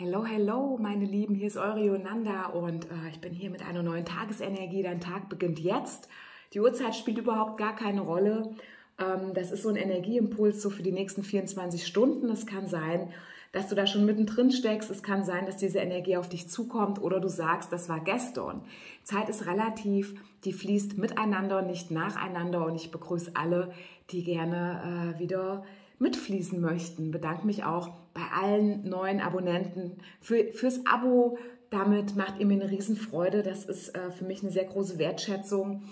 Hello, hello, meine Lieben, hier ist eure Yonanda und äh, ich bin hier mit einer neuen Tagesenergie. Dein Tag beginnt jetzt. Die Uhrzeit spielt überhaupt gar keine Rolle. Ähm, das ist so ein Energieimpuls so für die nächsten 24 Stunden. Es kann sein, dass du da schon mittendrin steckst. Es kann sein, dass diese Energie auf dich zukommt oder du sagst, das war gestern. Zeit ist relativ, die fließt miteinander, nicht nacheinander und ich begrüße alle, die gerne äh, wieder mitfließen möchten. Bedanke mich auch bei allen neuen Abonnenten für, fürs Abo. Damit macht ihr mir eine Riesenfreude. Das ist äh, für mich eine sehr große Wertschätzung,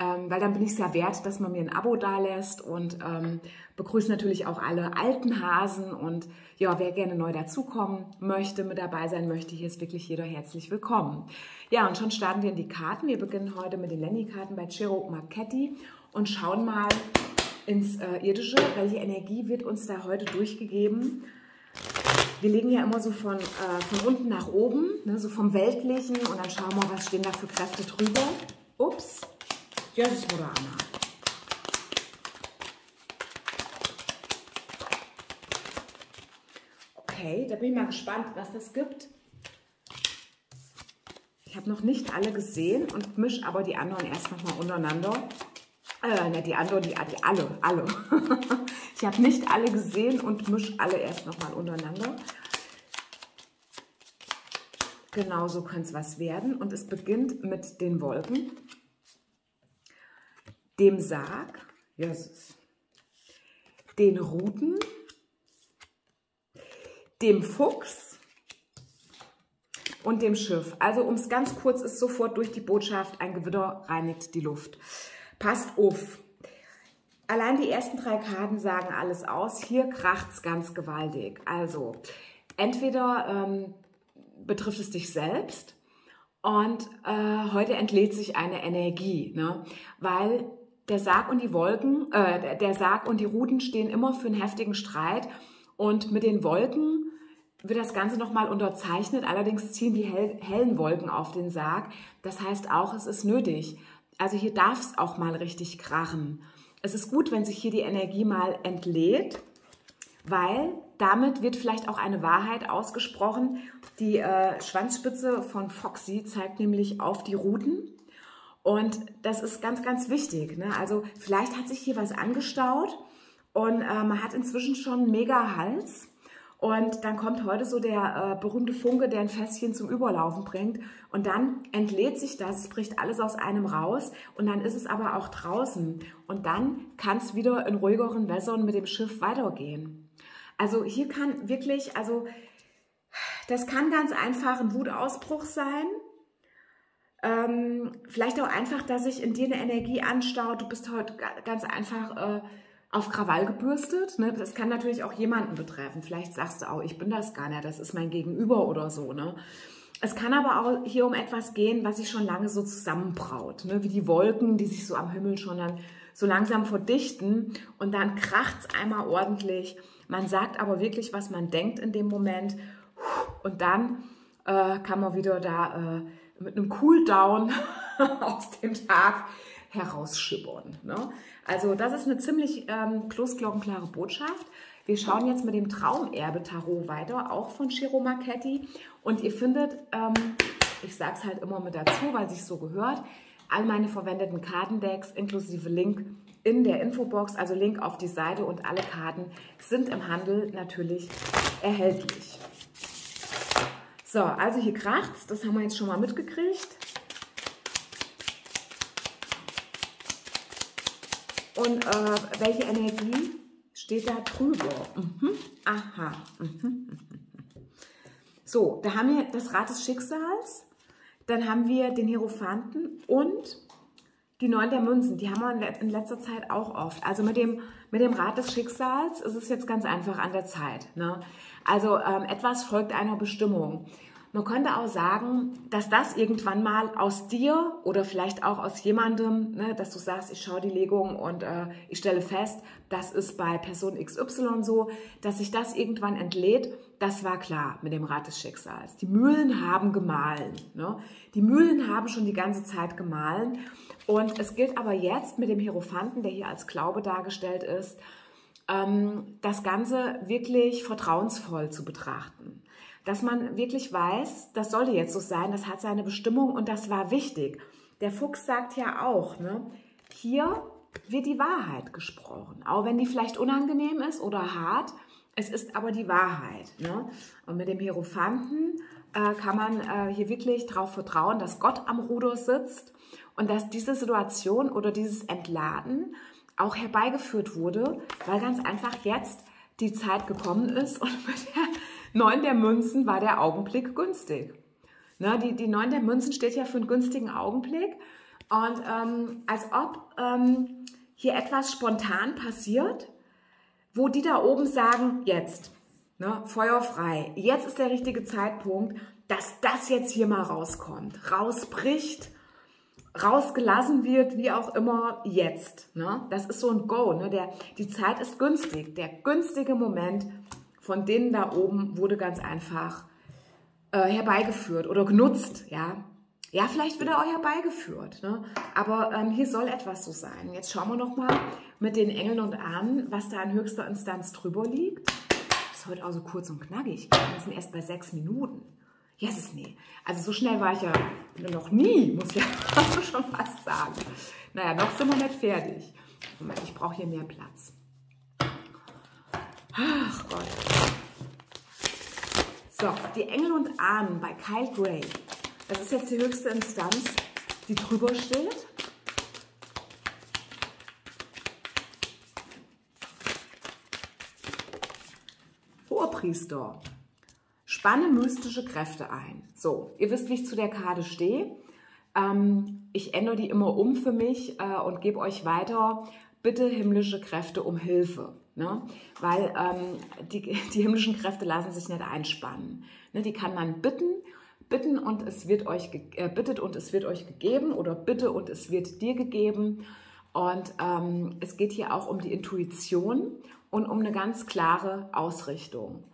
ähm, weil dann bin ich sehr wert, dass man mir ein Abo dalässt und ähm, begrüße natürlich auch alle alten Hasen und ja, wer gerne neu dazukommen möchte, mit dabei sein möchte, hier ist wirklich jeder herzlich willkommen. Ja, und schon starten wir in die Karten. Wir beginnen heute mit den Lenny-Karten bei Ciro Marchetti und schauen mal, ins äh, Irdische. Welche Energie wird uns da heute durchgegeben? Wir legen ja immer so von, äh, von unten nach oben, ne, so vom Weltlichen und dann schauen wir, was stehen da für Kräfte drüber. Ups, Jesus wurde Anna. Okay, da bin ich mal gespannt, was das gibt. Ich habe noch nicht alle gesehen und mische aber die anderen erst nochmal untereinander. Äh, ne, die anderen, die, die alle, alle. ich habe nicht alle gesehen und mische alle erst nochmal untereinander. Genauso kann es was werden. Und es beginnt mit den Wolken, dem Sarg, Jesus, den Ruten, dem Fuchs und dem Schiff. Also um es ganz kurz ist sofort durch die Botschaft, ein Gewitter reinigt die Luft. Passt auf. Allein die ersten drei Karten sagen alles aus. Hier kracht es ganz gewaltig. Also, entweder ähm, betrifft es dich selbst und äh, heute entlädt sich eine Energie, ne? weil der Sarg und die Wolken, äh, der Sarg und die Ruten stehen immer für einen heftigen Streit und mit den Wolken wird das Ganze nochmal unterzeichnet. Allerdings ziehen die hell, hellen Wolken auf den Sarg. Das heißt auch, es ist nötig, also hier darf es auch mal richtig krachen. Es ist gut, wenn sich hier die Energie mal entlädt, weil damit wird vielleicht auch eine Wahrheit ausgesprochen. Die äh, Schwanzspitze von Foxy zeigt nämlich auf die Routen. Und das ist ganz, ganz wichtig. Ne? Also vielleicht hat sich hier was angestaut und äh, man hat inzwischen schon einen mega Hals. Und dann kommt heute so der äh, berühmte Funke, der ein Fässchen zum Überlaufen bringt. Und dann entlädt sich das, es bricht alles aus einem raus. Und dann ist es aber auch draußen. Und dann kann es wieder in ruhigeren Wässern mit dem Schiff weitergehen. Also hier kann wirklich, also das kann ganz einfach ein Wutausbruch sein. Ähm, vielleicht auch einfach, dass sich in dir eine Energie anstaut. Du bist heute ganz einfach... Äh, auf Krawall gebürstet. Ne? Das kann natürlich auch jemanden betreffen. Vielleicht sagst du auch, ich bin das gar nicht, das ist mein Gegenüber oder so. Ne? Es kann aber auch hier um etwas gehen, was sich schon lange so zusammenbraut, ne? wie die Wolken, die sich so am Himmel schon dann so langsam verdichten und dann kracht es einmal ordentlich. Man sagt aber wirklich, was man denkt in dem Moment und dann äh, kann man wieder da äh, mit einem Cooldown aus dem Tag herausschippern. Ne? Also das ist eine ziemlich ähm, kloßglockenklare Botschaft. Wir schauen jetzt mit dem Traumerbe-Tarot weiter, auch von Shiro Marchetti. Und ihr findet, ähm, ich sage es halt immer mit dazu, weil sich so gehört, all meine verwendeten Kartendecks inklusive Link in der Infobox, also Link auf die Seite und alle Karten sind im Handel natürlich erhältlich. So, also hier kracht's, das haben wir jetzt schon mal mitgekriegt. Und äh, welche Energie steht da drüber? Mhm. Aha. Mhm. So, da haben wir das Rad des Schicksals, dann haben wir den Hierophanten und die Neun der Münzen. Die haben wir in letzter Zeit auch oft. Also mit dem, mit dem Rad des Schicksals ist es jetzt ganz einfach an der Zeit. Ne? Also ähm, etwas folgt einer Bestimmung. Man könnte auch sagen, dass das irgendwann mal aus dir oder vielleicht auch aus jemandem, ne, dass du sagst, ich schaue die Legung und äh, ich stelle fest, das ist bei Person XY so, dass sich das irgendwann entlädt, das war klar mit dem Rat des Schicksals. Die Mühlen haben gemahlen. Ne? Die Mühlen haben schon die ganze Zeit gemahlen. Und es gilt aber jetzt mit dem Hierophanten, der hier als Glaube dargestellt ist, ähm, das Ganze wirklich vertrauensvoll zu betrachten. Dass man wirklich weiß, das sollte jetzt so sein, das hat seine Bestimmung und das war wichtig. Der Fuchs sagt ja auch, ne, hier wird die Wahrheit gesprochen, auch wenn die vielleicht unangenehm ist oder hart, es ist aber die Wahrheit. Ne? Und mit dem Hierophanten äh, kann man äh, hier wirklich darauf vertrauen, dass Gott am Ruder sitzt und dass diese Situation oder dieses Entladen auch herbeigeführt wurde, weil ganz einfach jetzt die Zeit gekommen ist und mit der Neun der Münzen war der Augenblick günstig. Ne, die, die Neun der Münzen steht ja für einen günstigen Augenblick und ähm, als ob ähm, hier etwas spontan passiert, wo die da oben sagen, jetzt, ne, feuerfrei, jetzt ist der richtige Zeitpunkt, dass das jetzt hier mal rauskommt, rausbricht, rausgelassen wird, wie auch immer, jetzt. Ne? Das ist so ein Go. Ne? Der, die Zeit ist günstig. Der günstige Moment von denen da oben wurde ganz einfach äh, herbeigeführt oder genutzt. Ja, ja vielleicht wird er auch herbeigeführt. Ne? Aber ähm, hier soll etwas so sein. Jetzt schauen wir noch mal mit den Engeln und Ahnen, was da in höchster Instanz drüber liegt. Das ist heute auch so kurz und knackig. Wir sind erst bei sechs Minuten. Jesus, nee. Also so schnell war ich ja noch nie, muss ich ja schon fast sagen. Naja, noch sind wir nicht fertig. Moment, ich brauche hier mehr Platz. Ach Gott. So, die Engel und Ahnen bei Kyle Gray. Das ist jetzt die höchste Instanz, die drüber steht. Hoherpriester. Spanne mystische Kräfte ein. So, ihr wisst, wie ich zu der Karte stehe. Ähm, ich ändere die immer um für mich äh, und gebe euch weiter. Bitte himmlische Kräfte um Hilfe. Ne? Weil ähm, die, die himmlischen Kräfte lassen sich nicht einspannen. Ne? Die kann man bitten, bitten und es wird euch äh, bittet und es wird euch gegeben oder bitte und es wird dir gegeben. Und ähm, es geht hier auch um die Intuition und um eine ganz klare Ausrichtung.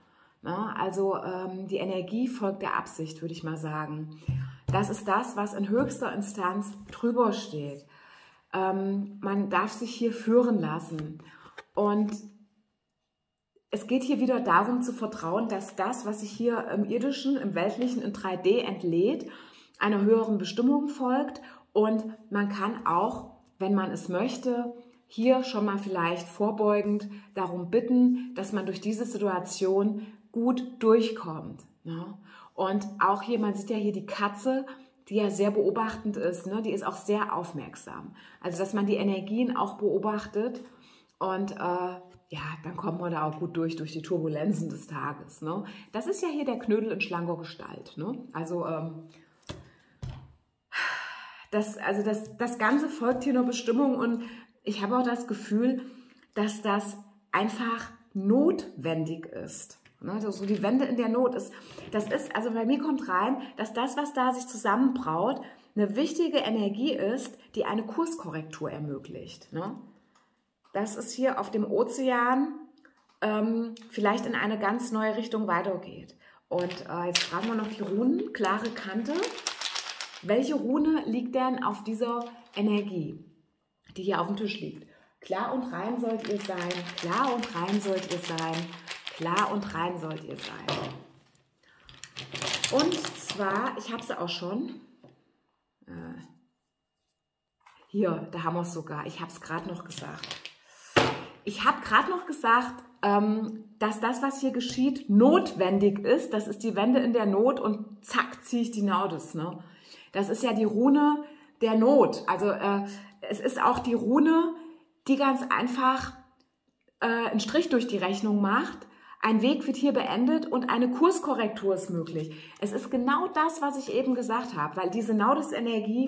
Ne? Also ähm, die Energie folgt der Absicht, würde ich mal sagen. Das ist das, was in höchster Instanz drüber steht. Ähm, man darf sich hier führen lassen. Und es geht hier wieder darum zu vertrauen, dass das, was sich hier im irdischen, im weltlichen, in 3D entlädt, einer höheren Bestimmung folgt. Und man kann auch, wenn man es möchte, hier schon mal vielleicht vorbeugend darum bitten, dass man durch diese Situation gut durchkommt. Ne? Und auch hier, man sieht ja hier die Katze, die ja sehr beobachtend ist, ne? die ist auch sehr aufmerksam. Also, dass man die Energien auch beobachtet und äh, ja, dann kommen wir da auch gut durch, durch die Turbulenzen des Tages. Ne? Das ist ja hier der Knödel in schlanker Gestalt. Ne? Also, ähm, das, also das, das Ganze folgt hier einer Bestimmung und ich habe auch das Gefühl, dass das einfach notwendig ist. Ne, so die Wende in der Not ist. Das ist, also bei mir kommt rein, dass das, was da sich zusammenbraut, eine wichtige Energie ist, die eine Kurskorrektur ermöglicht. Ne? Dass es hier auf dem Ozean ähm, vielleicht in eine ganz neue Richtung weitergeht. Und äh, jetzt fragen wir noch die Runen, klare Kante. Welche Rune liegt denn auf dieser Energie, die hier auf dem Tisch liegt? Klar und rein sollt ihr sein, klar und rein sollt ihr sein, Klar und rein sollt ihr sein. Und zwar, ich habe sie auch schon. Äh, hier, da haben wir es sogar. Ich habe es gerade noch gesagt. Ich habe gerade noch gesagt, ähm, dass das, was hier geschieht, notwendig ist. Das ist die Wende in der Not und zack, ziehe ich die Naudis. Ne? Das ist ja die Rune der Not. Also äh, es ist auch die Rune, die ganz einfach äh, einen Strich durch die Rechnung macht ein Weg wird hier beendet und eine Kurskorrektur ist möglich. Es ist genau das, was ich eben gesagt habe, weil diese Naudis-Energie,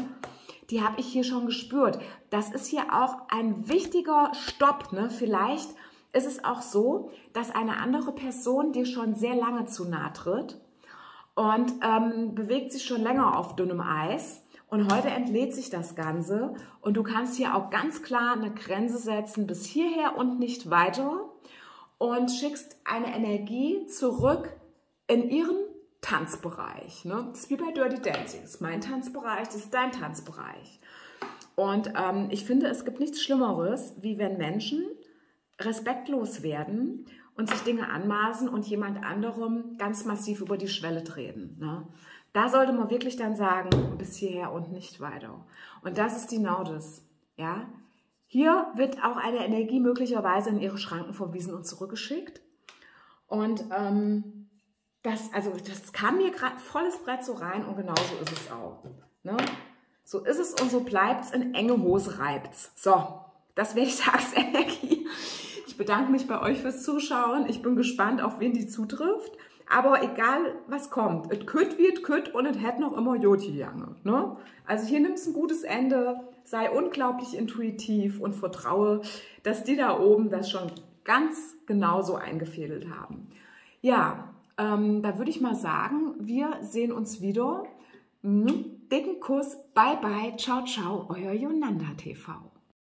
die habe ich hier schon gespürt. Das ist hier auch ein wichtiger Stopp. Ne? Vielleicht ist es auch so, dass eine andere Person dir schon sehr lange zu nahe tritt und ähm, bewegt sich schon länger auf dünnem Eis. Und heute entlädt sich das Ganze und du kannst hier auch ganz klar eine Grenze setzen bis hierher und nicht weiter und schickst eine Energie zurück in ihren Tanzbereich. Ne? Das ist wie bei Dirty Dancing. Das ist mein Tanzbereich, das ist dein Tanzbereich. Und ähm, ich finde, es gibt nichts Schlimmeres, wie wenn Menschen respektlos werden und sich Dinge anmaßen und jemand anderem ganz massiv über die Schwelle treten. Ne? Da sollte man wirklich dann sagen, bis hierher und nicht weiter. Und das ist die Naudis. Ja? Hier wird auch eine Energie möglicherweise in ihre Schranken verwiesen und zurückgeschickt. Und ähm, das, also das kam mir gerade volles Brett so rein und genauso ist es auch. Ne? So ist es und so bleibt es. In enge Hose reibt's. So, das wäre die Tagsenergie. Ich bedanke mich bei euch fürs Zuschauen. Ich bin gespannt, auf wen die zutrifft. Aber egal, was kommt, es kütt wird kütt und es hätte noch immer Joti Jange. Ne? Also hier nimmt es ein gutes Ende, sei unglaublich intuitiv und vertraue, dass die da oben das schon ganz genauso eingefädelt haben. Ja, ähm, da würde ich mal sagen, wir sehen uns wieder. Hm, dicken Kuss, bye bye, ciao ciao, euer Yonanda TV.